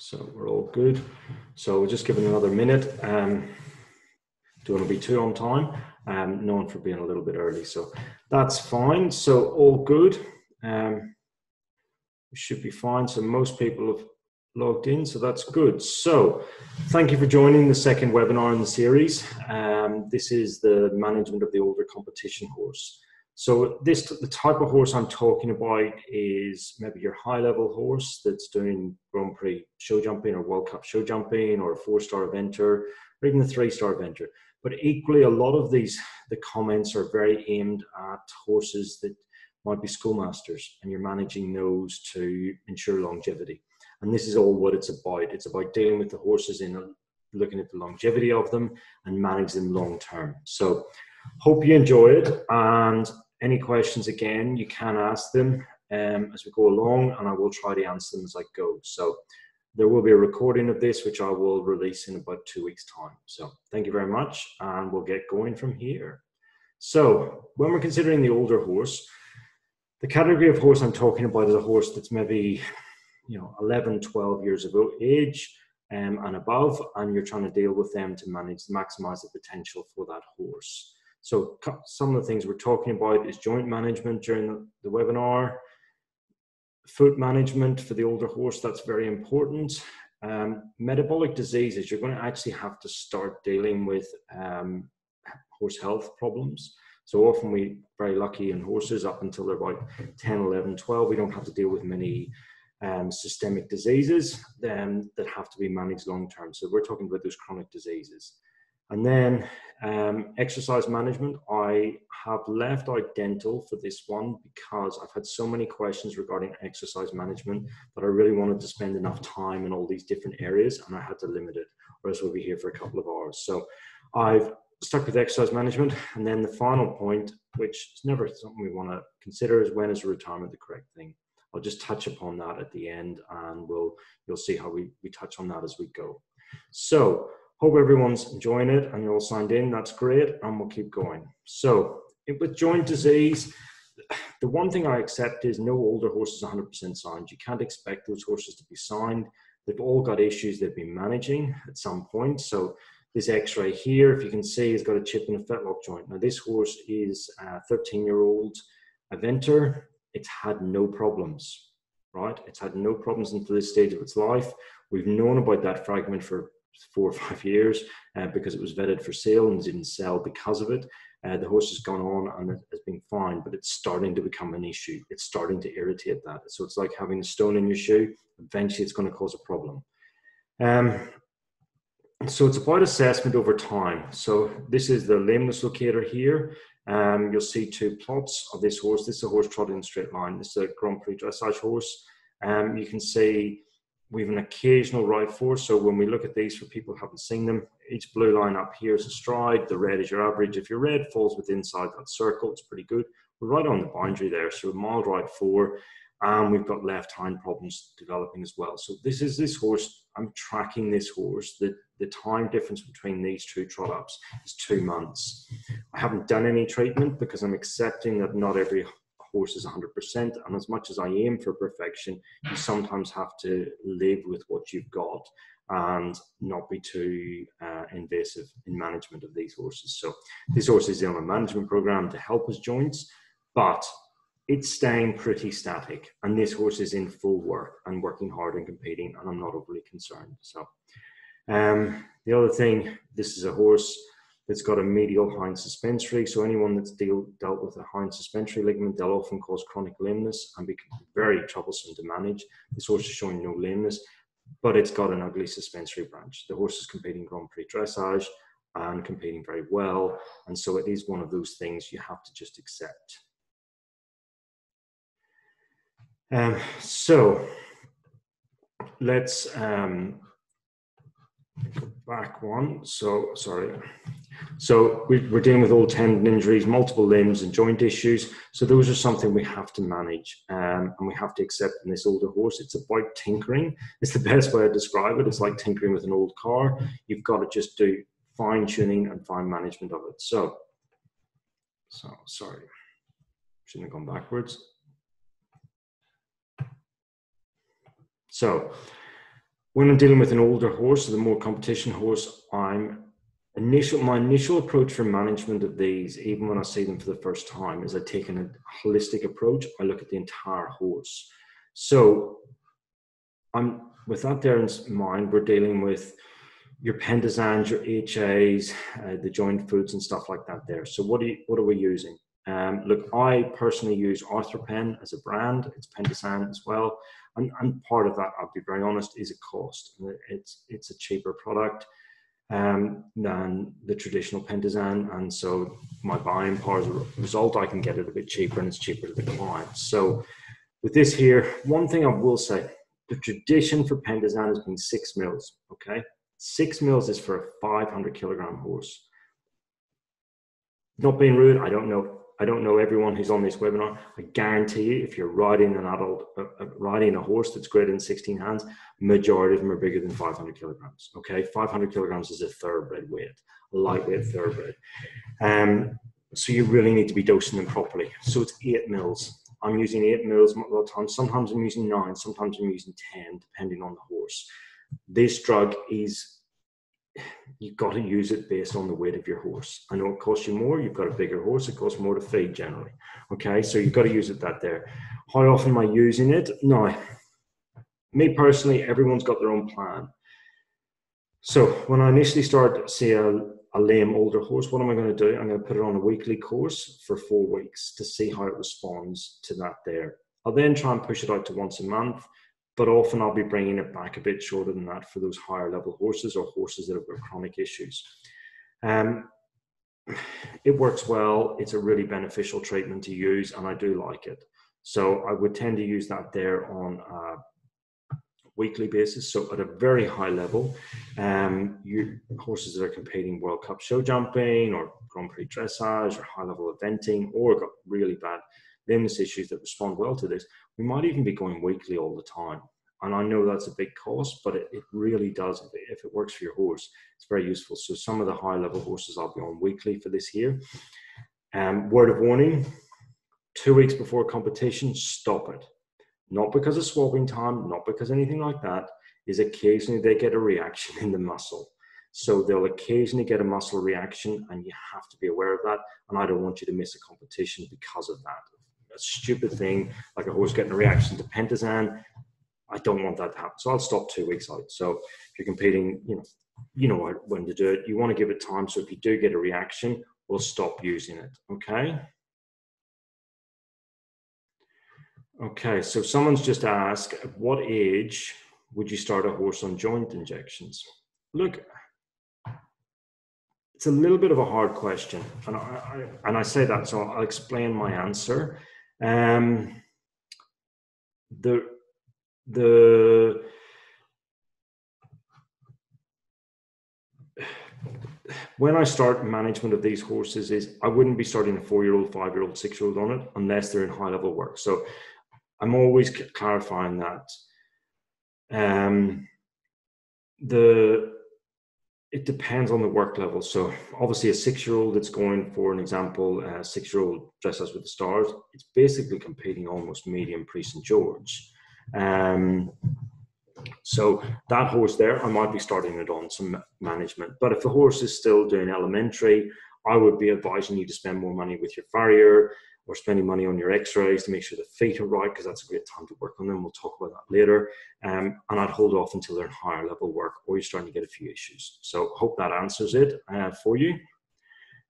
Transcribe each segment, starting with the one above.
So we're all good. So we'll just give another minute. Um, want to be too on time. Um, known for being a little bit early, so that's fine. So all good. Um, should be fine. So most people have logged in, so that's good. So thank you for joining the second webinar in the series. Um, this is the management of the older competition horse. So this the type of horse I'm talking about is maybe your high level horse that's doing Grand Prix show jumping or World Cup show jumping or a four star eventer or even a three star eventer. But equally, a lot of these the comments are very aimed at horses that might be schoolmasters, and you're managing those to ensure longevity. And this is all what it's about. It's about dealing with the horses in looking at the longevity of them and manage them long term. So hope you enjoy it and any questions again, you can ask them um, as we go along, and I will try to answer them as I go. So there will be a recording of this, which I will release in about two weeks' time. So thank you very much, and we'll get going from here. So when we're considering the older horse, the category of horse I'm talking about is a horse that's maybe, you know, 11, 12 years of age um, and above, and you're trying to deal with them to manage, maximize the potential for that horse. So some of the things we're talking about is joint management during the, the webinar, foot management for the older horse, that's very important. Um, metabolic diseases, you're going to actually have to start dealing with um, horse health problems. So often we very lucky in horses up until they're about 10, 11, 12, we don't have to deal with many um, systemic diseases um, that have to be managed long term. So we're talking about those chronic diseases. And then um, exercise management, I have left out dental for this one because I've had so many questions regarding exercise management that I really wanted to spend enough time in all these different areas and I had to limit it or else we'll be here for a couple of hours. So I've stuck with exercise management. And then the final point, which is never something we want to consider, is when is retirement the correct thing? I'll just touch upon that at the end and we'll you'll see how we, we touch on that as we go. So Hope everyone's enjoying it and you're all signed in. That's great, and we'll keep going. So, with joint disease, the one thing I accept is no older horse is 100% signed. You can't expect those horses to be signed. They've all got issues they've been managing at some point. So, this X-ray here, if you can see, has got a chip in a fetlock joint. Now, this horse is a 13-year-old eventer. It's had no problems, right? It's had no problems until this stage of its life. We've known about that fragment for four or five years uh, because it was vetted for sale and didn't sell because of it. Uh, the horse has gone on and it has been fine, but it's starting to become an issue. It's starting to irritate that. So it's like having a stone in your shoe. Eventually, it's going to cause a problem. Um, so it's about assessment over time. So this is the lameness locator here. Um, you'll see two plots of this horse. This is a horse trotting in straight line. This is a Grand Prix dressage horse. Um, you can see we have an occasional ride force. So when we look at these for people who haven't seen them, each blue line up here is a stride. The red is your average. If your red falls within inside that circle, it's pretty good. We're right on the boundary there. So a mild right fore, and we've got left hind problems developing as well. So this is this horse. I'm tracking this horse. The the time difference between these two trot ups is two months. I haven't done any treatment because I'm accepting that not every horse is 100%. And as much as I aim for perfection, you sometimes have to live with what you've got and not be too uh, invasive in management of these horses. So this horse is on a management program to help his joints, but it's staying pretty static. And this horse is in full work and working hard and competing, and I'm not overly concerned. So um, the other thing, this is a horse that's got a medial hind suspensory. So anyone that's deal, dealt with a hind suspensory ligament, they'll often cause chronic lameness and be very troublesome to manage. This horse is showing no lameness, but it's got an ugly suspensory branch. The horse is competing Grand Prix dressage and competing very well. And so it is one of those things you have to just accept. Um, so let's um, back one. So, sorry. So we, are dealing with all tendon injuries, multiple limbs, and joint issues. So those are something we have to manage, um, and we have to accept in this older horse. It's about tinkering. It's the best way to describe it. It's like tinkering with an old car. You've got to just do fine tuning and fine management of it. So, so sorry, shouldn't have gone backwards. So when I'm dealing with an older horse, or the more competition horse, I'm initial my initial approach for management of these, even when I see them for the first time, is I take a holistic approach. I look at the entire horse. So I'm with that there in mind, we're dealing with your Pentosans, your HAs, uh, the joint foods and stuff like that there. So what, you, what are we using? Um, look, I personally use Arthropen as a brand. It's Pentosan as well. And, and part of that, I'll be very honest, is a cost. It's, it's a cheaper product um, than the traditional Pentosan. And so my buying power as a result, I can get it a bit cheaper and it's cheaper to the client. So with this here, one thing I will say, the tradition for Pentosan has been six mils, okay? Six mils is for a 500 kilogram horse. Not being rude, I don't know. I don't know everyone who's on this webinar. I guarantee you, if you're riding an adult, uh, uh riding a horse that's greater than 16 hands, majority of them are bigger than 500 kilograms. Okay, 500 kilograms is a thoroughbred weight, a lightweight thoroughbred. Um, so you really need to be dosing them properly. So it's eight mils. I'm using eight mils a lot of times. Sometimes I'm using nine, sometimes I'm using 10, depending on the horse. This drug is, you've got to use it based on the weight of your horse. I know it costs you more, you've got a bigger horse, it costs more to feed generally. Okay, so you've got to use it that there. How often am I using it? No, me personally, everyone's got their own plan. So when I initially start, say, a, a lame older horse, what am I going to do? I'm going to put it on a weekly course for four weeks to see how it responds to that there. I'll then try and push it out to once a month, but often I'll be bringing it back a bit shorter than that for those higher level horses or horses that have got chronic issues. Um, it works well. It's a really beneficial treatment to use, and I do like it. So I would tend to use that there on weekly basis. So at a very high level, um, you horses that are competing World Cup show jumping or Grand Prix dressage or high level eventing or got really bad lameness issues that respond well to this, we might even be going weekly all the time. And I know that's a big cost, but it, it really does. If it, works for your horse, it's very useful. So some of the high level horses I'll be on weekly for this year. Um, word of warning, two weeks before competition, stop it not because of swabbing time, not because anything like that, is occasionally they get a reaction in the muscle. So they'll occasionally get a muscle reaction, and you have to be aware of that. And I don't want you to miss a competition because of that. A stupid thing like a horse getting a reaction to pentosan. I don't want that to happen. So I'll stop two weeks out. So if you're competing, you know, you know when to do it. You want to give it time. So if you do get a reaction, we'll stop using it. Okay. Okay, so someone's just asked, at what age would you start a horse on joint injections? Look, it's a little bit of a hard question, and I, I and I say that, so I'll explain my answer. Um, the the when I start management of these horses is I wouldn't be starting a four-year-old, five-year-old, six-year-old on it unless they're in high-level work. So I'm always clarifying that. Um, the it depends on the work level. So obviously, a six-year-old that's going for an example, a six-year-old dressage with the stars, it's basically competing almost medium Prix St George. Um, so that horse there, I might be starting it on some management. But if the horse is still doing elementary, I would be advising you to spend more money with your farrier, or spending money on your x-rays to make sure the feet are right because that's a great time to work on them. We'll talk about that later. Um, and i'd hold off until they're in higher level work or you're starting to get a few issues. So hope that answers it uh, for you.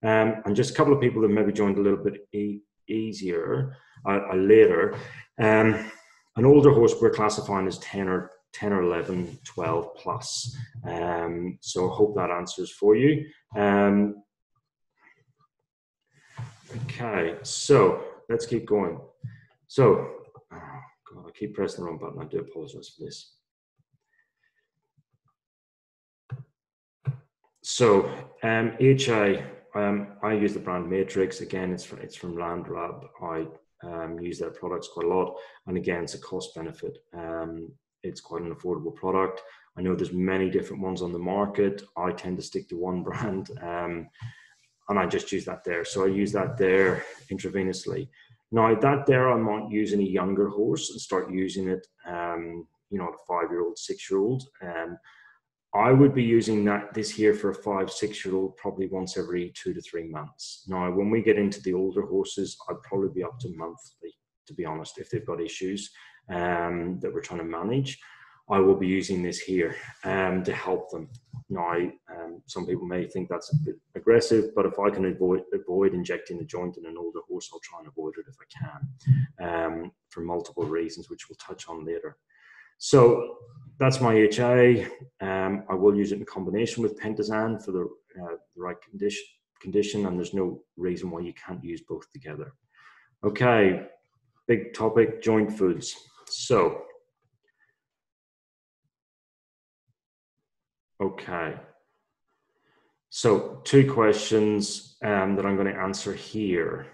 Um, and just a couple of people that maybe joined a little bit e- easier uh, uh, later. Um, an older horse we're classifying as 10 or 10 or 11 12 plus. Um, so hope that answers for you. Um, Okay, so let's keep going. So, oh God, I keep pressing the wrong button. I do apologize for this. So, um, HA, um, I use the brand Matrix. Again, it's from, it's from Randlab. I um, use their products quite a lot. And again, it's a cost benefit. Um, it's quite an affordable product. I know there's many different ones on the market. I tend to stick to one brand. Um, and I just use that there. So I use that there intravenously. Now that there, I might use in a younger horse and start using it um, you know, a five year old, six year old. Um, I would be using that this here for a five, six year old probably once every two to three months. Now, when we get into the older horses, I'd probably be up to monthly, to be honest, if they've got issues um, that we're trying to manage. I will be using this here um, to help them. Now, um, some people may think that's a bit aggressive, but if I can avoid avoid injecting a joint in an older horse, I'll try and avoid it if I can, um, for multiple reasons, which we'll touch on later. So that's my HA. Um, I will use it in combination with Pentosan for the, uh, the right condition, condition, and there's no reason why you can't use both together. Okay, big topic, joint foods. So Okay. So two questions um, that I'm going to answer here.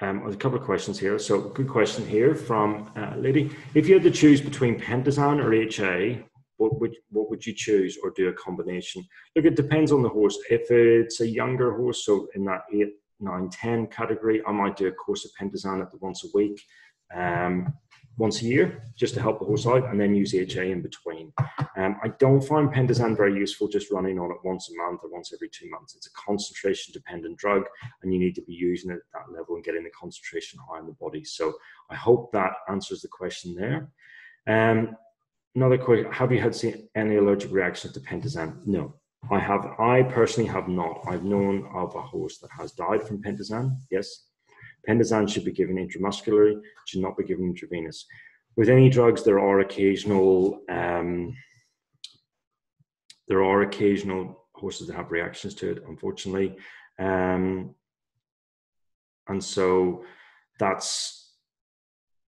Um, a couple of questions here. So good question here from uh, lady. If you had to choose between Pentosan or HA, what would what would you choose or do a combination? Look, it depends on the horse. If it's a younger horse, so in that eight, nine, ten category, I might do a course of Pentosan at the once a week. Um, once a year just to help the horse out and then use HA in between. Um, I don't find Pentosan very useful just running on it once a month or once every two months. It's a concentration dependent drug and you need to be using it at that level and getting the concentration high in the body. So I hope that answers the question there. Um, another question, have you had seen any allergic reactions to Pentosan? No. I have. I personally have not. I've known of a horse that has died from Pentosan. Yes, Pentosan should be given intramuscularly, should not be given intravenous. With any drugs, there are occasional um, there are occasional horses that have reactions to it, unfortunately, um, and so that's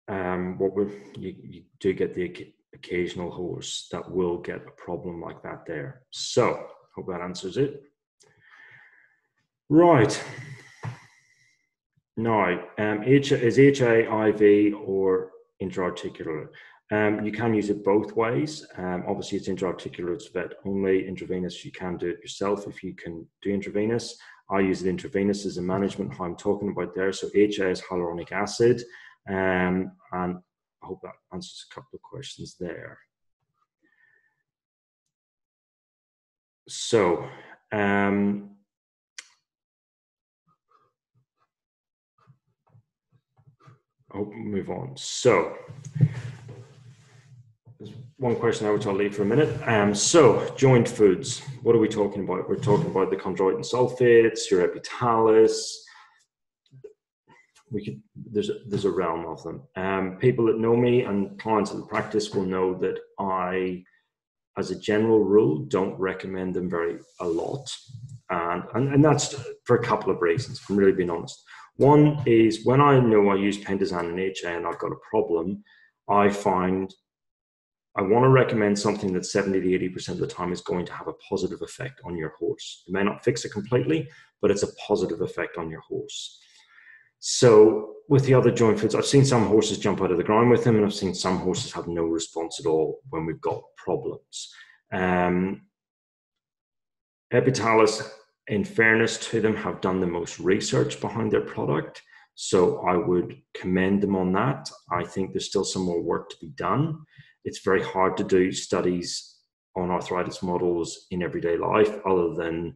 um, what we you, you do get the occasional horse that will get a problem like that there. So hope that answers it. Right. Now, um, H, is HA IV or intra-articular? Um, you can use it both ways. Um, obviously, it's intra-articular, it's vet only. Intravenous, you can do it yourself if you can do intravenous. I use it intravenous as a management, how I'm talking about there. So HA is hyaluronic acid. Um, and I hope that answers a couple of questions there. So, um, I'll move on. So, there's one question I which I'll leave for a minute. Um, so, joint foods. What are we talking about? We're talking about the chondroitin sulfates, your epiitalis. We could there's a, there's a realm of them. Um, people that know me and clients in the practice will know that I, as a general rule, don't recommend them very a lot, and and, and that's for a couple of reasons. I'm really being honest. One is when I know I use Pentosan and HA and I've got a problem, I find I want to recommend something that 70 to 80% of the time is going to have a positive effect on your horse. It may not fix it completely, but it's a positive effect on your horse. So with the other joint foods, I've seen some horses jump out of the ground with them, and I've seen some horses have no response at all when we've got problems. Um, Epiitalis in fairness to them, have done the most research behind their product. So I would commend them on that. I think there's still some more work to be done. It's very hard to do studies on arthritis models in everyday life other than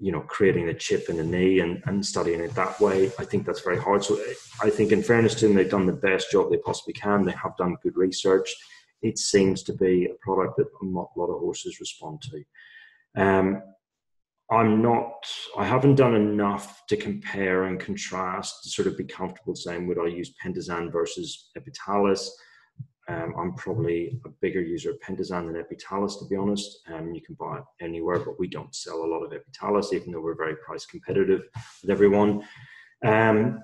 you know creating a chip in the knee and, and studying it that way i think that's very hard so i think in fairness to them they've done the best job they possibly can they have done good research it seems to be a product that a lot of horses respond to um, I'm not, I haven't done enough to compare and contrast to sort of be comfortable saying, would I use Pentosan versus Epiitalis? Um, I'm probably a bigger user of Pentosan than Epiitalis, to be honest. Um, you can buy it anywhere, but we don't sell a lot of Epiitalis, even though we're very price competitive with everyone. Um,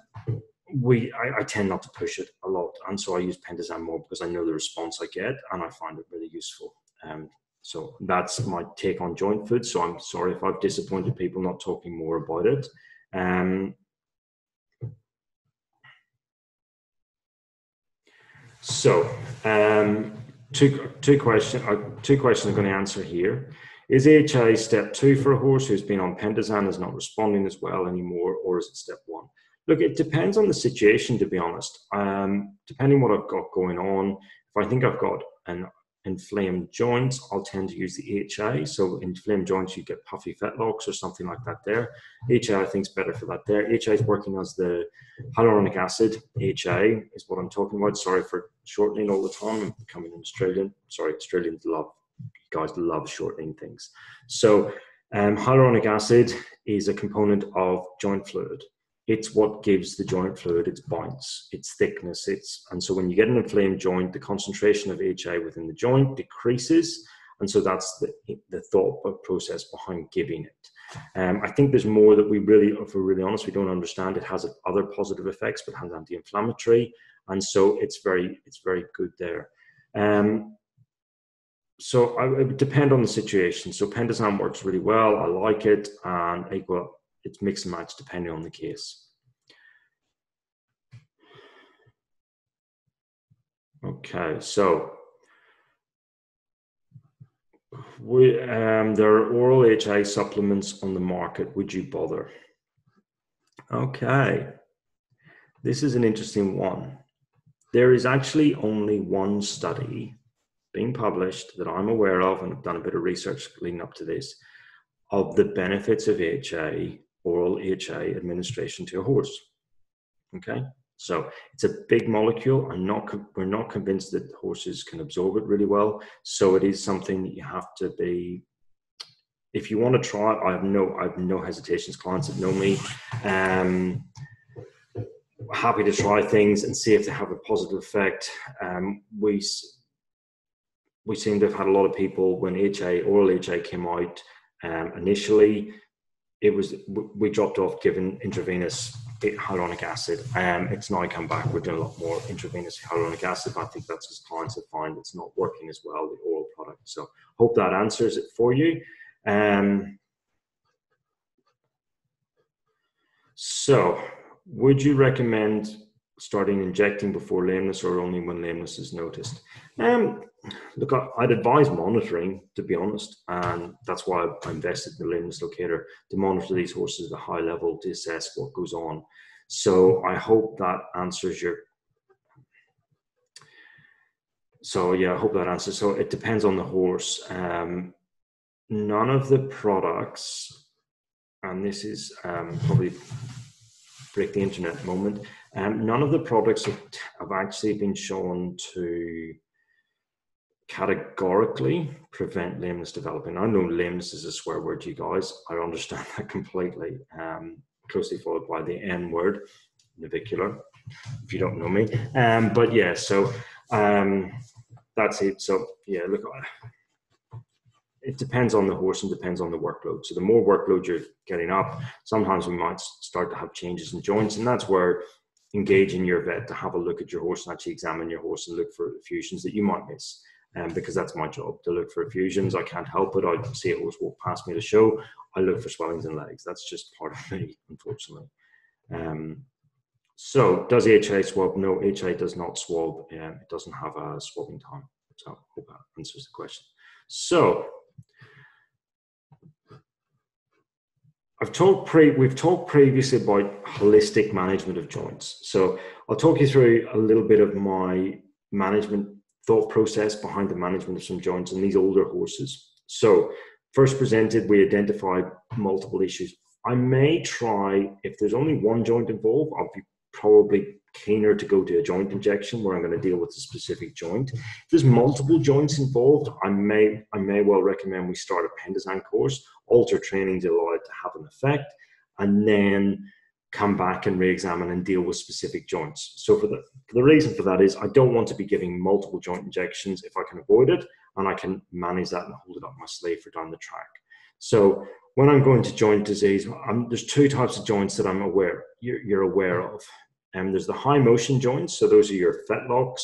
we, I, I, tend not to push it a lot, and so I use Pentosan more because I know the response I get, and I find it really useful. So that's my take on joint food. So I'm sorry if I've disappointed people not talking more about it. Um, so um, two two questions uh, two questions I'm going to answer here. Is HA step two for a horse who's been on Pentosan is not responding as well anymore, or is it step one? Look, it depends on the situation, to be honest. Um, depending what I've got going on, if I think I've got an inflamed joints, I'll tend to use the HA. So in inflamed joints, you get puffy fetlocks or something like that there. HA, I think, is better for that there. HA is working as the hyaluronic acid. HA is what I'm talking about. Sorry for shortening all the time. I'm becoming an Australian. Sorry, Australians love, guys love shortening things. So um, hyaluronic acid is a component of joint fluid it's what gives the joint fluid its bounce, its thickness. Its and so when you get an inflamed joint, the concentration of HA within the joint decreases, and so that's the the thought process behind giving it. Um, I think there's more that we really, if we're really honest, we don't understand. It has other positive effects, but has anti-inflammatory, and so it's very it's very good there. Um, so I, it would depend on the situation. So Pentosan works really well. I like it, and equal it's mix and match depending on the case. Okay, so we, um, there are oral HA supplements on the market. Would you bother? Okay, this is an interesting one. There is actually only one study being published that I'm aware of, and I've done a bit of research leading up to this, of the benefits of HA oral HA administration to a horse. Okay, so it's a big molecule. I'm not, we're not convinced that horses can absorb it really well. So it is something that you have to be. If you want to try it, I have no, I have no hesitations. Clients that know me, um, happy to try things and see if they have a positive effect. Um, we we seem to have had a lot of people when HA oral HA came out um, initially it was we dropped off giving intravenous hyaluronic acid. Um, it's now come back. We're doing a lot more intravenous hyaluronic acid. I think that's just clients have found it's not working as well the oral product. So hope that answers it for you. Um, so would you recommend starting injecting before lameness or only when lameness is noticed? Um, look, I'd advise monitoring, to be honest, and that's why I invested in the lameness locator to monitor these horses at a high level to assess what goes on. So I hope that answers your. So yeah, I hope that answers. So it depends on the horse. Um, none of the products, and this is um, probably break the internet moment. Um, none of the products have, have actually been shown to categorically prevent lameness developing. I know lameness is a swear word to you guys. I understand that completely. Um, closely followed by the N word, navicular, if you don't know me. Um, but yeah, so um, that's it. So yeah, look, it depends on the horse and depends on the workload. So the more workload you're getting up, sometimes we might start to have changes in joints, and that's where engaging your vet to have a look at your horse and actually examine your horse and look for effusions that you might miss um, because that's my job to look for effusions. I can't help it. I see a horse walk past me to show. I look for swellings in legs. That's just part of me, unfortunately. Um, so, does HA swab? No, HA does not swab. Um, it doesn't have a swabbing time. So, I hope that answers the question. So, I've talked pre we've talked previously about holistic management of joints. So I'll talk you through a little bit of my management thought process behind the management of some joints in these older horses. So, first presented, we identified multiple issues. I may try, if there's only one joint involved, I'll be probably keener to go to a joint injection where I'm going to deal with a specific joint. If there's multiple joints involved, I may I may well recommend we start a Pentosan course, alter training to allow it to have an effect, and then come back and re-examine and deal with specific joints. So for the, for the reason for that is I don't want to be giving multiple joint injections if I can avoid it and I can manage that and hold it up my sleeve for down the track. So when I'm going to joint disease, I'm, there's two types of joints that I'm aware you're, you're aware of. And um, there's the high motion joints. So those are your fetlocks,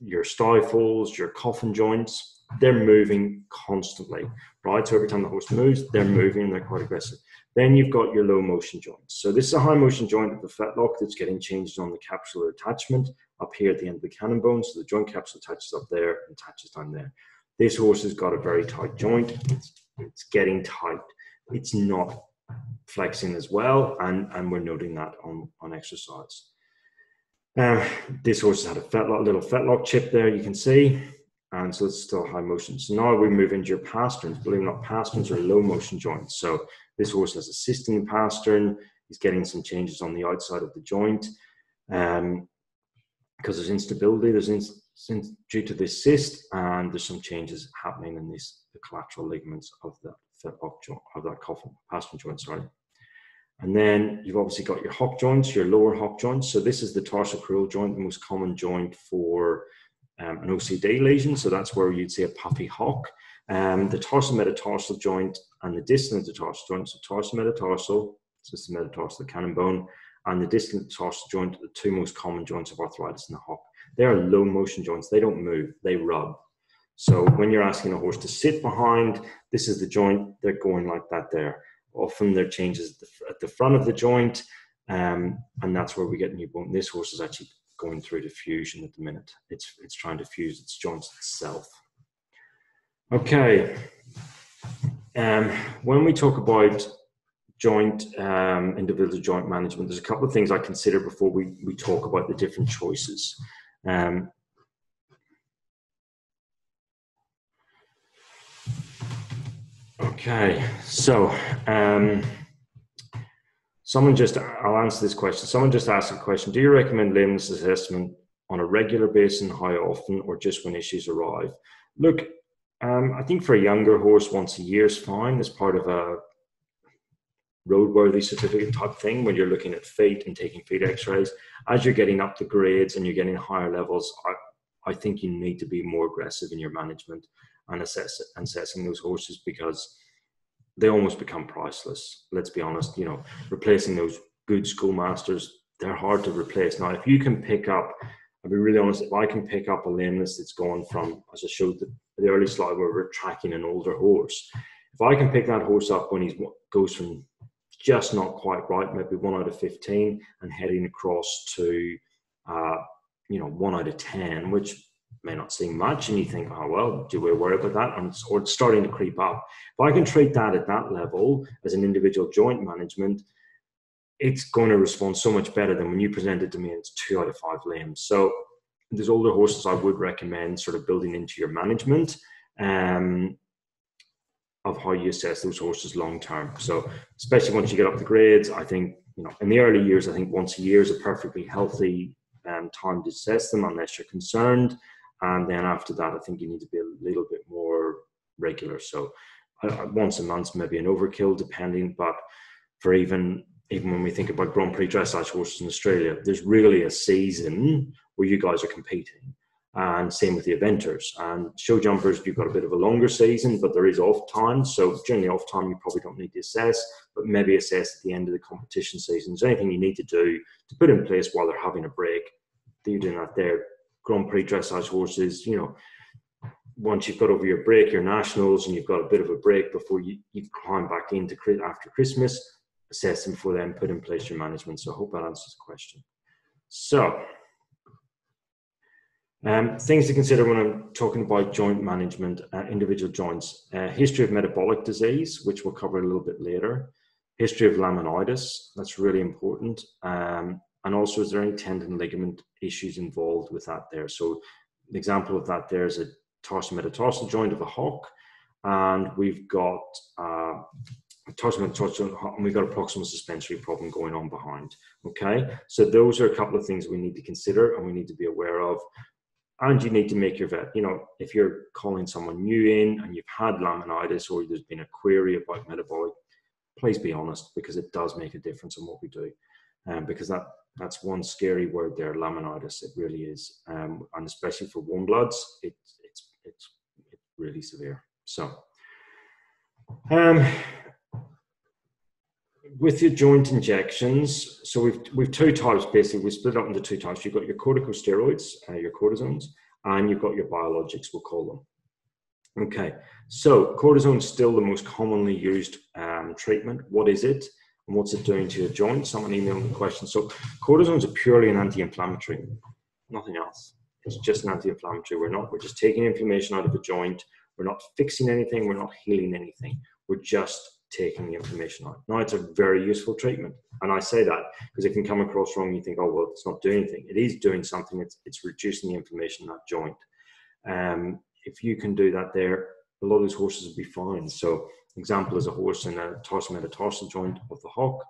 your stifles, your coffin joints. They're moving constantly, right? So every time the horse moves, they're moving. And they're quite aggressive. Then you've got your low motion joints. So this is a high motion joint of the fetlock that's getting changed on the capsular attachment up here at the end of the cannon bone. So the joint capsule attaches up there and attaches down there. This horse has got a very tight joint. It's, it's getting tight. It's not flexing as well, and, and we're noting that on, on exercise. Uh, this horse has had a fetlock, little fetlock chip there, you can see, and so it's still high motion. So now we move into your pasterns. Believe it or not, pasterns are low motion joints. So this horse has a system pastern. He's getting some changes on the outside of the joint. Um, because there's instability, there's in, due to this cyst, and there's some changes happening in this the collateral ligaments of the fetlock joint of that coffin pastern joint. Sorry. And then you've obviously got your hock joints, your lower hock joints. So this is the tarsal tarsocrural joint, the most common joint for um, an OCD lesion. So that's where you'd see a puffy hock. Um, the tarsal metatarsal joint and the distal metatarsal joint. So tarsal metatarsal, so it's the metatarsal, the cannon bone, and the distal tarsal joint, are the two most common joints of arthritis in the hock. They are low motion joints. They don't move. They rub. So when you're asking a horse to sit behind, this is the joint. They're going like that there. Often there changes at the, at the front of the joint, um, and that's where we get new bone. This horse is actually going through the fusion at the minute. It's it's trying to fuse its joints itself. Okay. Um, when we talk about joint um, individual joint management, there's a couple of things I consider before we, we talk about the different choices. Um, okay, so um, Someone just, I'll answer this question. Someone just asked a question Do you recommend lameness assessment on a regular basis, and how often, or just when issues arrive? Look, um, I think for a younger horse, once a year is fine as part of a roadworthy certificate type thing when you're looking at feet and taking feet x-rays as you're getting up the grades and you're getting higher levels I, I think you need to be more aggressive in your management and assess and assessing those horses because they almost become priceless. Let's be honest, you know, replacing those good schoolmasters, they're hard to replace. Now, if you can pick up, I'll be really honest, if I can pick up a lameness that's gone from, as I showed the, the early slide where we're tracking an older horse, if I can pick that horse up when he goes from just not quite right, maybe one out of 15, and heading across to, uh, you know, one out of 10, which may not seem much, and you think, oh, well, do we worry about that? And, or it's starting to creep up. If I can treat that at that level as an individual joint management, it's going to respond so much better than when you present it to me and it's two out of five limbs. So there's older horses I would recommend sort of building into your management um, of how you assess those horses long term. So especially once you get up the grades, I think you know in the early years, I think once a year is a perfectly healthy um, time to assess them unless you're concerned. And then after that, I think you need to be a little bit more regular. So uh, once a month, maybe an overkill, depending. But for even even when we think about Grand Prix dressage horses in Australia, there's really a season where you guys are competing. And same with the eventers and show jumpers. You've got a bit of a longer season, but there is off time. So during the off time, you probably don't need to assess, but maybe assess at the end of the competition season. Is anything you need to do to put in place while they're having a break? You're doing that there Grand Prix dressage horses, you know, once you've got over your break, your nationals, and you've got a bit of a break before you, you climb back in into after Christmas, assess them for them, put in place your management. So I hope that answers the question. So, um, things to consider when I'm talking about joint management, uh, individual joints. Uh, history of metabolic disease, which we'll cover a little bit later. History of laminitis, that's really important. Um, and also, is there any tendon ligament issues involved with that there? So, an example of that there is a tarsal metatarsal joint of a hock, and we've got uh, tarsal metatarsal, and we've got a proximal suspensory problem going on behind. Okay, so those are a couple of things we need to consider and we need to be aware of. And you need to make your vet, you know, if you're calling someone new in and you've had laminitis or there's been a query about metabolic, please be honest because it does make a difference in what we do. Um, because that that's one scary word there, laminitis. It really is, um, and especially for warm bloods, it, it's it's it's really severe. So, um, with your joint injections, so we've we've two types basically. We split up into two types. You've got your corticosteroids, uh, your cortisones, and you've got your biologics. We'll call them. Okay, so cortisone is still the most commonly used um, treatment. What is it? And what's it doing to your joints? Someone emailed the question. So cortisone is purely an anti-inflammatory, nothing else. It's just an anti-inflammatory. We're not. We're just taking inflammation out of a joint. We're not fixing anything. We're not healing anything. We're just taking the inflammation out. Now, it's a very useful treatment. And I say that because it can come across wrong. You think, oh, well, it's not doing anything. It is doing something, it's, it's reducing the inflammation in that joint. Um, if you can do that there, a lot of these horses will be fine. So, example is a horse in a tarsal metatarsal joint of the hock.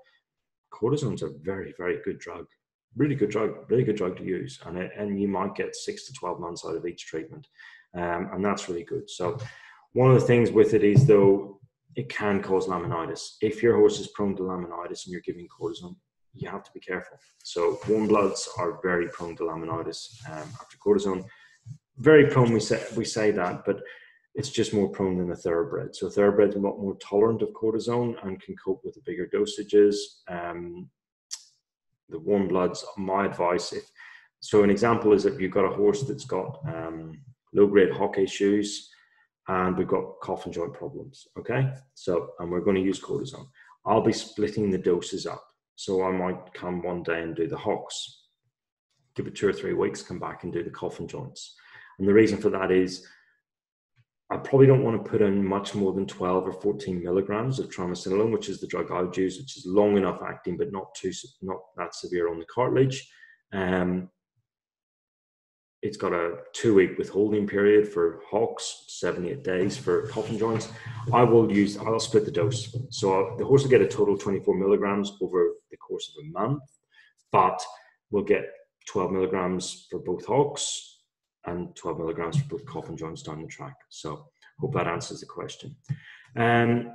Cortisone's a very, very good drug. Really good drug, really good drug to use. And, it, and you might get six to 12 months out of each treatment. Um, and that's really good. So, one of the things with it is, though, it can cause laminitis. If your horse is prone to laminitis and you're giving cortisone, you have to be careful. So warm bloods are very prone to laminitis um, after cortisone. Very prone, we say, we say that, but it's just more prone than a thoroughbred. So thoroughbred's a lot more tolerant of cortisone and can cope with the bigger dosages. Um, the warm bloods, my advice, if so, an example is if you've got a horse that's got um, low grade hock issues, and we've got coffin joint problems. Okay, so and we're going to use cortisone. I'll be splitting the doses up. So I might come one day and do the hocks, give it two or three weeks, come back and do the coffin joints. And the reason for that is I probably don't want to put in much more than 12 or 14 milligrams of triamcinolone, which is the drug I would use, which is long enough acting, but not too, not that severe on the cartilage. Um, it's got a two week withholding period for hocks, 78 days for coffin joints. I will use, I'll split the dose. So the horse will get a total 24 milligrams over the course of a month, but we'll get 12 milligrams for both hocks and 12 milligrams for both coffin joints down the track. So hope that answers the question. Um,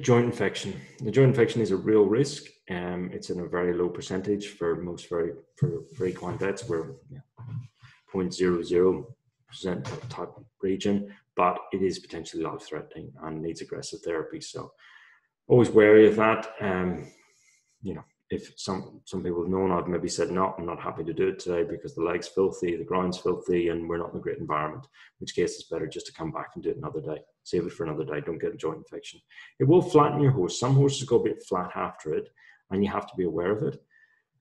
joint infection. The joint infection is a real risk. Um, it's in a very low percentage for most very for, for equine vets. We're yeah, 0.00 percent type region, but it is potentially life threatening and needs aggressive therapy. So always wary of that. Um, you know, if some some people have known, I've maybe said no, I'm not happy to do it today because the leg's filthy, the ground's filthy, and we're not in a great environment. In which case, it's better just to come back and do it another day. Save it for another day. Don't get a joint infection. It will flatten your horse. Some horses go a bit flat after it, and you have to be aware of it.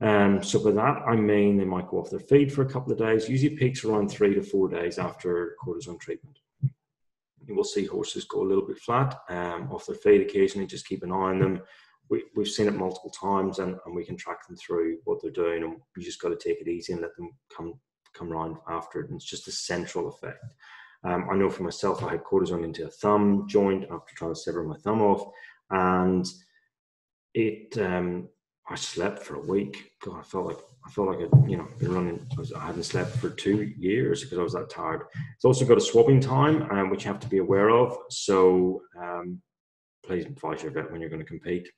Um, so for that, I mean they might go off their feed for a couple of days. Usually peaks around three to four days after cortisone treatment. You will see horses go a little bit flat um, off their feed occasionally. Just keep an eye on them we, we've seen it multiple times and, and we can track them through what they're doing and you just got to take it easy and let them come come around after it. And it's just a central effect. Um, i know for myself i had cortisone into a thumb joint after trying to sever my thumb off and it um, i slept for a week. God i felt like i felt like i'd you know been running i, I hadn't slept for two years because i was that tired. It's also got a swabbing time um, which you have to be aware of. So um, please advise your vet when you're going to compete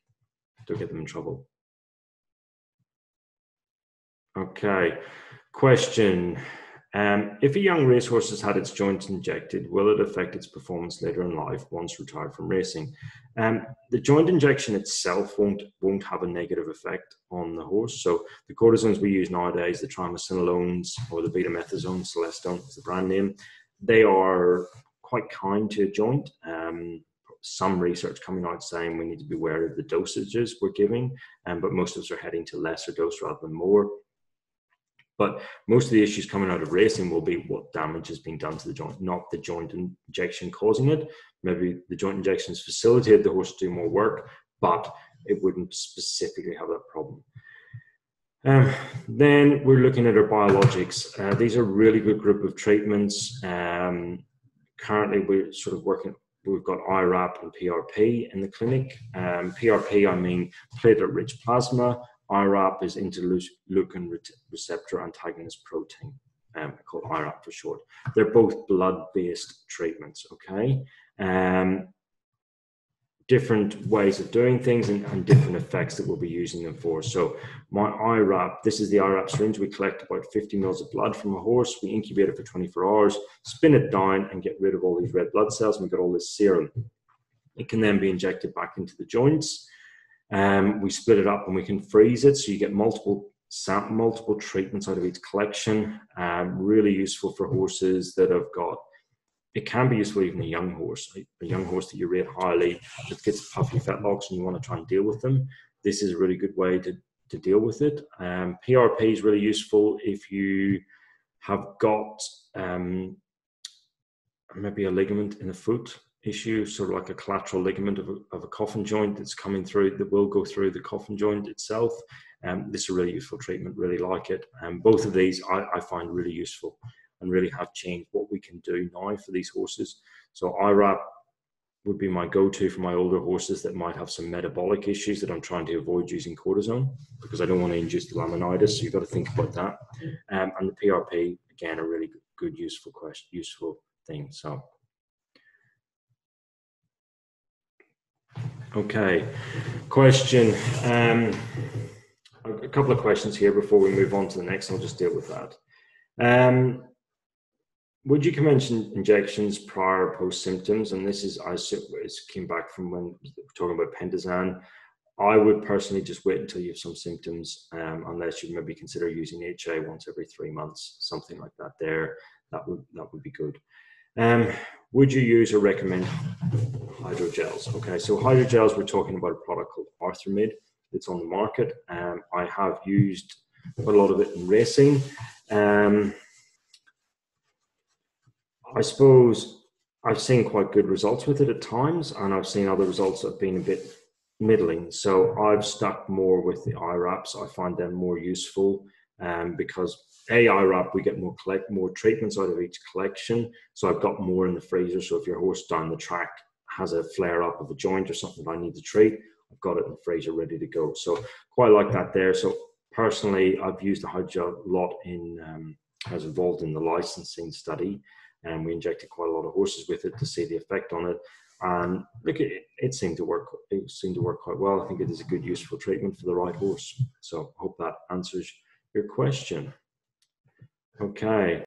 to get them in trouble. Okay, question. Um, if a young racehorse has had its joints injected, will it affect its performance later in life once retired from racing? Um, the joint injection itself won't won't have a negative effect on the horse. So the cortisones we use nowadays, the triamcinolones or the betamethasone, Celestone is the brand name, they are quite kind to a joint. Um, some research coming out saying we need to be aware of the dosages we're giving, um, but most of us are heading to lesser dose rather than more. But most of the issues coming out of racing will be what damage has been done to the joint, not the joint injection causing it. Maybe the joint injections facilitated the horse to do more work, but it wouldn't specifically have that problem. Um, then we're looking at our biologics. Uh, these are a really good group of treatments. Um, currently, we're sort of working we've got IRAP and PRP in the clinic. Um, PRP, I mean platelet-rich plasma. IRAP is interleukin receptor antagonist protein, um, called IRAP for short. They're both blood-based treatments, okay? Um, different ways of doing things and, and, different effects that we'll be using them for. So my IRAP, this is the IRAP syringe. We collect about 50 mils of blood from a horse. We incubate it for 24 hours, spin it down and get rid of all these red blood cells and we get all this serum. It can then be injected back into the joints. Um, we split it up and we can freeze it so you get multiple multiple treatments out of each collection. Um, really useful for horses that have got it can be useful even a young horse, a young horse that you rate highly that gets puffy fetlocks and you want to try and deal with them. This is a really good way to, to deal with it. Um, PRP is really useful if you have got um, maybe a ligament in the foot issue, sort of like a collateral ligament of a, of a coffin joint that's coming through that will go through the coffin joint itself. Um, this is a really useful treatment, really like it. And um, both of these I, I, find really useful and really have changed what we can do now for these horses. So IRAP would be my go-to for my older horses that might have some metabolic issues that I'm trying to avoid using cortisone because I don't want to induce the laminitis. So you've got to think about that. Um, and the PRP again, a really good, useful question, useful thing. So. Okay, question. Um, a couple of questions here before we move on to the next. I'll just deal with that. Um, would you mention injections prior or post symptoms? And this is, I came back from when talking about Pentosan. I would personally just wait until you have some symptoms, um, unless you maybe consider using HA once every three months, something like that. There, that would that would be good. Um, would you use or recommend hydrogels? Okay, so hydrogels, we're talking about a product called Arthramid. It's on the market. Um, I have used a lot of it in racing. Um, I suppose I've seen quite good results with it at times, and I've seen other results that have been a bit middling. So I've stuck more with the IRAPs. I find them more useful um, because a IRAP we get more collect more treatments out of each collection. So I've got more in the freezer. So if your horse down the track has a flare up of a joint or something I need to treat, I've got it in the freezer ready to go. So quite like that there. So personally, I've used the hydrogel a lot in. Um, I was involved in the licensing study and we injected quite a lot of horses with it to see the effect on it. And look, it, it seemed to work. It seemed to work quite well. I think it is a good, useful treatment for the right horse. So I hope that answers your question. Okay.